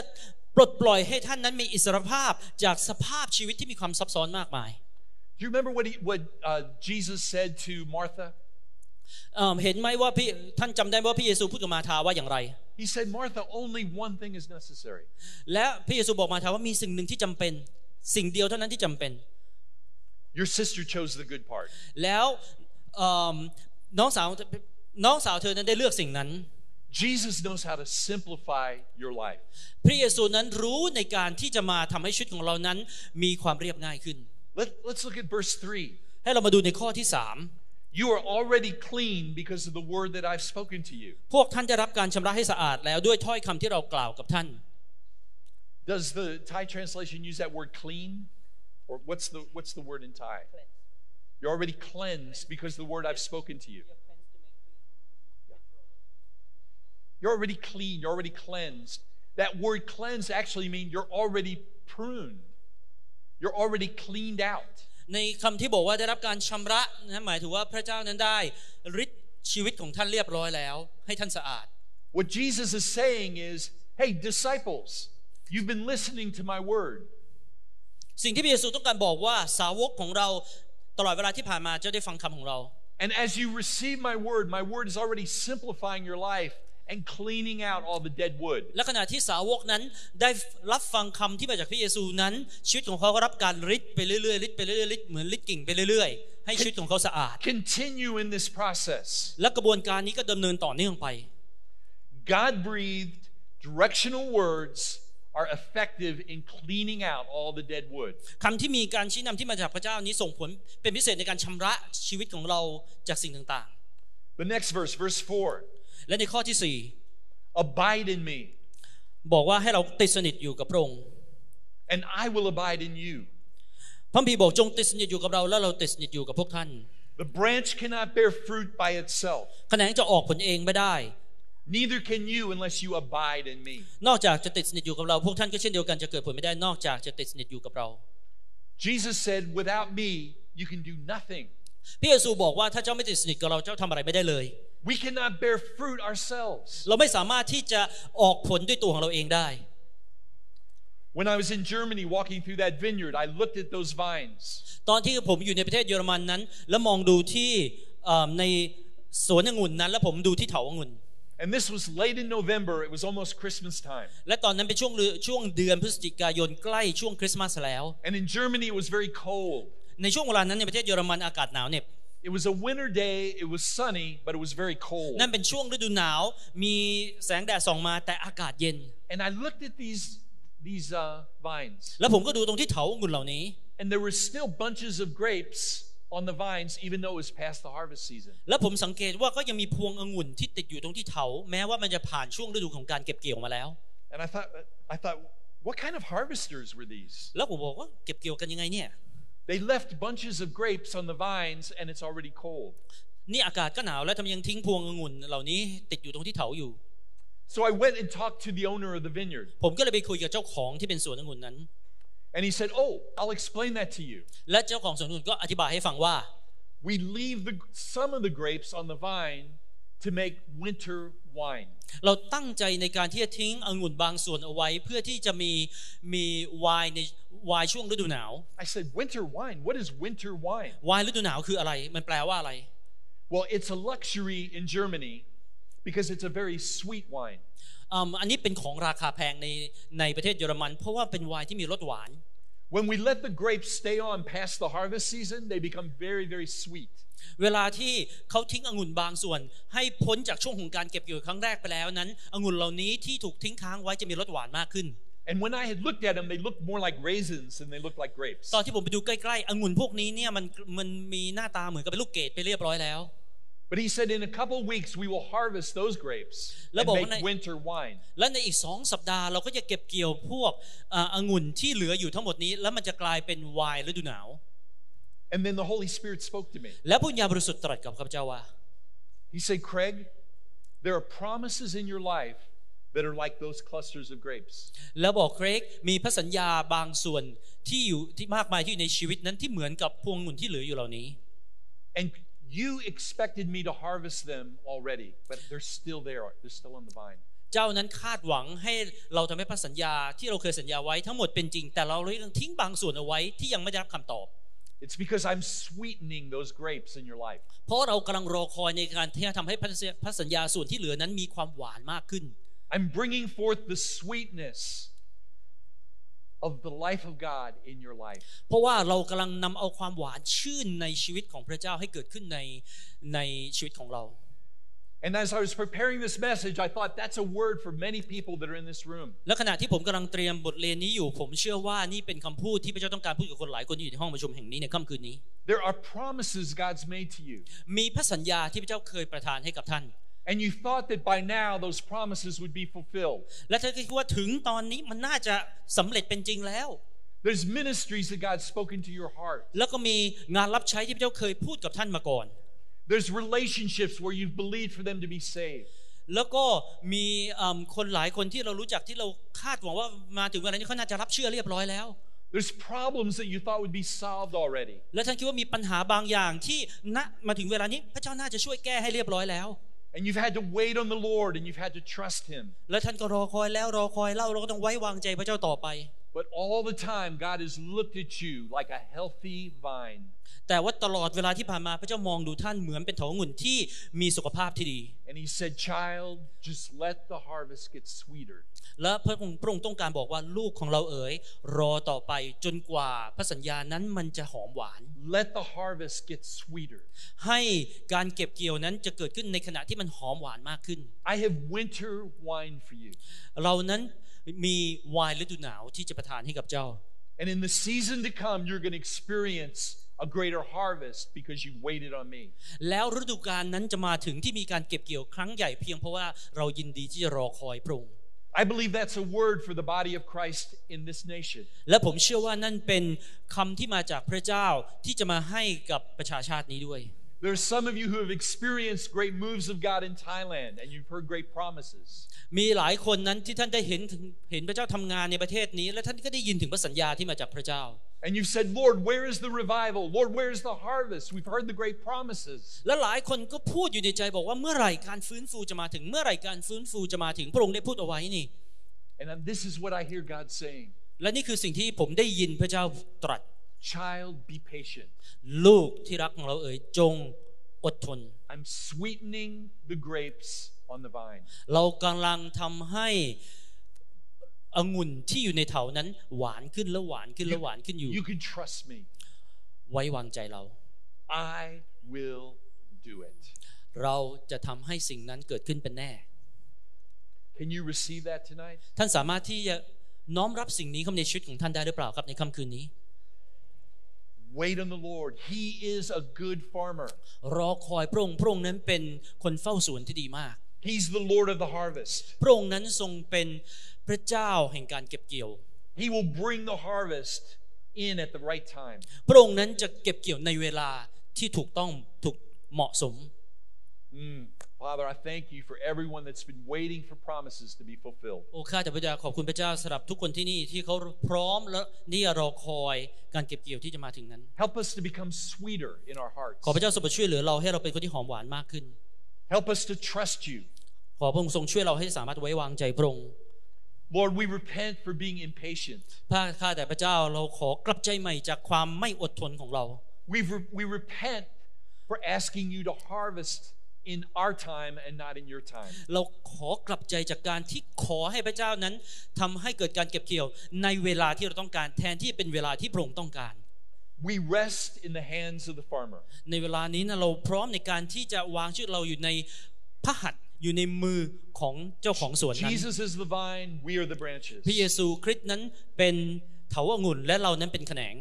ปลดปล่อยให้ท่านนั้นมีอิสรภาพจากสภาพชีวิตที่มีความซับซ้อนมากมาย Do you remember what, he, what uh, Jesus said to Martha? เอิ่มเห็นไหมว่าพี่ท่านจำได้ไหมว่าพระเยซูพูดกับมาธาว่าอย่างไร He said, Martha, only one thing is necessary. และพระเยซูบอกมาธาว่ามีสิ่งหนึ่งที่จำเป็น สิ่งเดียวเท่านั้นที่จำเป็น Your sister chose the good part. แล้วเอิ่มน้องสาวน้องสาวเธอนั้นได้เลือกสิ่งนั้น Jesus knows how to simplify your life. พระเยซูนั้นรู้ในการที่จะมาทำให้ชีวิตของเรานั้นมีความเรียบง่ายขึ้น Let, let's look at verse 3. ให้เรามาดูในข้อที่สาม You are already clean because of the word that I've spoken to you. พวกท่านได้รับการชำระให้สะอาดแล้วด้วยถ้อยคำที่เรากล่าวกับท่าน Does the Thai translation use that word clean? Or what's the, what's the word in Thai? You're already cleansed because of the word I've spoken to you. You're already clean. You're already cleansed. That word cleansed actually means you're already pruned. You're already cleaned out. ในคำที่บอกว่าได้รับการชำระนะหมายถึงว่าพระเจ้านั้นได้ริดชีวิตของท่านเรียบร้อยแล้ว ให้ท่านสะอาด What Jesus is saying is, hey, disciples, you've been listening to my word. สิ่งที่พระเยซูต้องการบอกว่าสาวกของเราตลอดเวลาที่ผ่านมาจะได้ฟังคำของเรา And as you receive my word, my word is already simplifying your life and cleaning out all the dead wood. และขณะที่สาวกนั้นได้รับฟังคำที่มาจากพระเยซูนั้น ชีวิตของเขาก็รับการริดไปเรื่อยๆริดไปเรื่อยๆริดเหมือนริดกิ่งไปเรื่อยๆ ให้ชีวิตของเขาสะอาด Continue in this process. และกระบวนการนี้ก็ดำเนินต่อเนื่องไป God breathed directional words are effective in cleaning out all the dead wood. คำที่มีการชี้นำที่มาจากพระเจ้านี้ส่งผลเป็นพิเศษในการชำระชีวิตของเราจากสิ่งต่าง The next verse, verse 4ๆ และในข้อที่สี่ Abide in me. บอกว่าให้เราติดสนิทอยู่กับพระองค์ and I will abide in you. พระคัมภีร์บอกจงติดสนิทอยู่กับเราแล้วเราติดสนิทอยู่กับพวกท่าน The branch cannot bear fruit by itself, แขนงจะออกผลเองไม่ได้ neither can you unless you abide in me. นอกจากจะติดสนิทอยู่กับเราพวกท่านก็เช่นเดียวกันจะเกิดผลไม่ได้นอกจากจะติดสนิทอยู่กับเรา Jesus said, Without me, you can do nothing. พระเยซูบอกว่าถ้าเจ้าไม่ติดสนิทกับเราเจ้าทำอะไรไม่ได้เลย We cannot bear fruit ourselves. เราไม่สามารถที่จะออกผลด้วยตัวของเราเองได้ When I was in Germany walking through that vineyard, I looked at those vines. ตอนที่ผมอยู่ในประเทศเยอรมันนั้น แล้วมองดูที่เอ่อในสวนองุ่นนั้น แล้วผมดูที่เถาองุ่น And this was late in November, it was almost Christmas time. และตอนนั้นเป็นช่วงเรือช่วงเดือนพฤศจิกายนใกล้ช่วงคริสต์มาสแล้ว And in Germany, it was very cold. ในช่วงเวลานั้นในประเทศเยอรมันอากาศหนาวเหน็บ It was a winter day, it was sunny, but it was very cold. นั่นเป็นช่วงฤดูหนาว มีแสงแดดส่องมาแต่อากาศเย็น And I looked at these, these uh, vines, แล้วผมก็ดูตรงที่เถาองุ่นเหล่านี้ and there were still bunches of grapes on the vines, even though it was past the harvest season. แล้วผมสังเกตว่าก็ยังมีพวงองุ่นที่ติดอยู่ตรงที่เถา แม้ว่ามันจะผ่านช่วงฤดูของการเก็บเกี่ยวมาแล้ว And I thought, I thought, what kind of harvesters were these? แล้วผมบอกว่าเก็บเกี่ยวกันยังไงเนี่ย They left bunches of grapes on the vines, and it's already cold. นี่อากาศก็หนาวแล้วทำไมยังทิ้งพวงองุ่นเหล่านี้ติดอยู่ตรงที่เถาอยู่ So I went and talked to the owner of the vineyard, ผมก็เลยไปคุยกับเจ้าของที่เป็นสวนองุ่นนั้น and he said, "Oh, I'll explain that to you. และเจ้าของสวนองุ่นก็อธิบายให้ฟังว่า We leave the, some of the grapes on the vine to make winter wine." เราตั้งใจในการที่จะทิ้งองุ่นบางส่วนเอาไว้เพื่อที่จะมีมีไวน์ในไวน์ช่วงฤดูหนาว I said, "Winter wine? What is winter wine?" ไวน์ฤดูหนาวคืออะไรมันแปลว่าอะไร Well, it's a luxury in Germany because it's a very sweet wine. อืมอันนี้เป็นของราคาแพงในในประเทศเยอรมัน เพราะว่าเป็นไวน์ที่มีรสหวาน When we let the grapes stay on past the harvest season, they become very, very sweet. เวลาที่เขาทิ้งองุ่นบางส่วน ให้พ้นจากช่วงของการเก็บเกี่ยวครั้งแรกไปแล้วนั้นองุ่นเหล่านี้ที่ถูกทิ้งค้างไว้จะมีรสหวานมากขึ้น And when I had looked at them, they looked more like raisins than they looked like grapes. ตอนที่ผมไปดูใกล้ๆองุ่นพวกนี้เนี่ยมันมันมีหน้าตาเหมือนกับเป็นลูกเกดไปเรียบร้อยแล้ว But he said, in a couple of weeks, we will harvest those grapesแล้ว and บอก make ว่าใน winter wine. และในอีกสองสัปดาห์เราก็จะเก็บเกี่ยวพวกอ่าองุ่นที่เหลืออยู่ทั้งหมดนี้ แล้วมันจะกลายเป็นไวน์ฤดูหนาว And then the Holy Spirit spoke to me. แล้วพุญญาณบริสุทธิ์ตรัสกับข้าพเจ้าว่า He said, Craig, there are promises in your life that are like those clusters of grapes. แล้วบอกเครกมีพระสัญญาบางส่วนที่อยู่ที่มากมายที่อยู่ในชีวิตนั้นที่เหมือนกับพวงองุ่นที่เหลืออยู่เหล่านี้ And you expected me to harvest them already, but they're still there. They're still on the vine. เจ้านั้นคาดหวังให้เราทำให้พระสัญญาที่เราเคยสัญญาไว้ทั้งหมดเป็นจริง แต่เราเลยยังทิ้งบางส่วนเอาไว้ที่ยังไม่ได้รับคำตอบ It's because I'm sweetening those grapes in your life. เพราะเรากำลังรอคอยในการที่จะทำให้พระสัญญาส่วนที่เหลือนั้นมีความหวานมากขึ้น I'm bringing forth the sweetness of the life of God in your life. เพราะว่าเรากำลังนำเอาความหวานชื่นในชีวิตของพระเจ้าให้เกิดขึ้นในในชีวิตของเรา And as I was preparing this message, I thought that's a word for many people that are in this room. และขณะที่ผมกำลังเตรียมบทเรียนนี้อยู่ ผมเชื่อว่านี่เป็นคำพูดที่พระเจ้าต้องการพูดกับคนหลายคนที่อยู่ในห้องประชุมแห่งนี้ในค่ำคืนนี้ There are promises God's made to you. มีพระสัญญาที่พระเจ้าเคยประทานให้กับท่าน And you thought that by now those promises would be fulfilled. และท่านก็คิดว่าถึงตอนนี้มันน่าจะสำเร็จเป็นจริงแล้ว There's ministries that God's spoken to your heart. แล้วก็มีงานรับใช้ที่พระเจ้าเคยพูดกับท่านมาก่อน There's relationships where you've believed for them to be saved. แล้วก็มีอืมคนหลายคนที่เรารู้จักที่เราคาดหวังว่ามาถึงเวลานี้เขาน่าจะรับเชื่อเรียบร้อยแล้ว There's problems that you thought would be solved already. และท่านคิดว่ามีปัญหาบางอย่างที่ณมาถึงเวลานี้พระเจ้าน่าจะช่วยแก้ให้เรียบร้อยแล้ว And you've had to wait on the Lord and you've had to trust Him. และท่านก็รอคอยแล้วรอคอยเล่าเราก็ต้องไว้วางใจพระเจ้าต่อไป But all the time, God has looked at you like a healthy vine. แต่ว่าตลอดเวลาที่ผ่านมาพระเจ้ามองดูท่านเหมือนเป็นเถาองุ่นที่มีสุขภาพที่ดี And He said, Child, just let the harvest get sweeter. และพระองค์พระองค์ต้องการบอกว่าลูกของเราเอ๋ยรอต่อไปจนกว่าพระสัญญานั้นมันจะหอมหวาน Let the harvest get sweeter. ให้การเก็บเกี่ยวนั้นจะเกิดขึ้นในขณะที่มันหอมหวานมากขึ้น I have winter wine for you. เรานั้นมีไวน์ฤดูหนาวที่จะประทานให้กับเจ้า And in the season to come, you're going to experience a greater harvest because you waited on me. แล้วฤดูกาลนั้นจะมาถึงที่มีการเก็บเกี่ยวครั้งใหญ่เพียงเพราะว่าเรายินดีที่จะรอคอยพระองค์ I believe that's a word for the body of Christ in this nation. และผมเชื่อว่านั่นเป็นคำที่มาจากพระเจ้าที่จะมาให้กับประชาชาตินี้ด้วย There's some of you who have experienced great moves of God in Thailand and you've heard great promises. มีหลายคนนั้นที่ท่านได้เห็นถึงเห็นพระเจ้าทำงานในประเทศนี้ และท่านก็ได้ยินถึงพระสัญญาที่มาจากพระเจ้า And you've said, Lord, where is the revival? Lord, where is the harvest? We've heard the great promises. และหลายคนก็พูดอยู่ในใจบอกว่าเมื่อไหร่การฟื้นฟูจะมาถึงเมื่อไหร่การฟื้นฟูจะมาถึงพระองค์ได้พูดเอาไว้นี่ And then this is what I hear God saying และนี่คือสิ่งที่ผมได้ยินพระเจ้าตรัส Child, be patient. ลูกที่รักของเราเอ๋ยจงอดทน I'm sweetening the grapes on the vine. เรากำลังทำให้องุ่นที่อยู่ในเถานั้นหวานขึ้นแล้วหวานขึ้นแล้วหวานขึ้นอยู่ You can trust me. ไว้วางใจเรา I will do it. เราจะทำให้สิ่งนั้นเกิดขึ้นเป็นแน่ Can you receive that tonight? ท่านสามารถที่จะน้อมรับสิ่งนี้เข้ามาในชีวิตของท่านได้หรือเปล่าครับในค่ำคืนนี้ Wait on the Lord. He is a good farmer. รอคอยพระองค์พระองค์นั้นเป็นคนเฝ้าสวนที่ดีมาก He's the Lord of the harvest. พระองค์นั้นทรงเป็นพระเจ้าแห่งการเก็บเกี่ยว He will bring the harvest in at the right time. พระองค์นั้นจะเก็บเกี่ยวในเวลาที่ถูกต้องถูกเหมาะสม Mm. Father, I thank you for everyone that's been waiting for promises to be fulfilled. โอ้ข้าแต่พระเจ้าขอบคุณพระเจ้าสำหรับทุกคนที่นี่ที่เขาพร้อมและนี่รอคอยการเก็บเกี่ยวที่จะมาถึงนั้น Help us to become sweeter in our hearts. ขอพระเจ้าทรงโปรดช่วยเหลือเราให้เราเป็นคนที่หอมหวานมากขึ้น Help us to trust you. ขอพระองค์ทรงช่วยเราให้สามารถไว้วางใจพระองค์ Lord, we repent for being impatient. พระข้าแต่พระเจ้าเราขอกลับใจใหม่จากความไม่อดทนของเรา we re- we repent for asking you to harvest in our time and not in your time. เราขอกลับใจจากการที่ขอให้พระเจ้านั้นทำให้เกิดการเก็บเกี่ยวในเวลาที่เราต้องการแทนที่เป็นเวลาที่พระองค์ต้องการ We rest in the hands of the farmer. ในเวลานี้นะเราพร้อมในการที่จะวางชีวิตเราอยู่ในพระหัตถ์อยู่ในมือของเจ้าของสวนนั้น Jesus is the vine, we are the branches. พระเยซูคริสต์นั้นเป็นเถาองุ่นและเรานั้นเป็นแขนง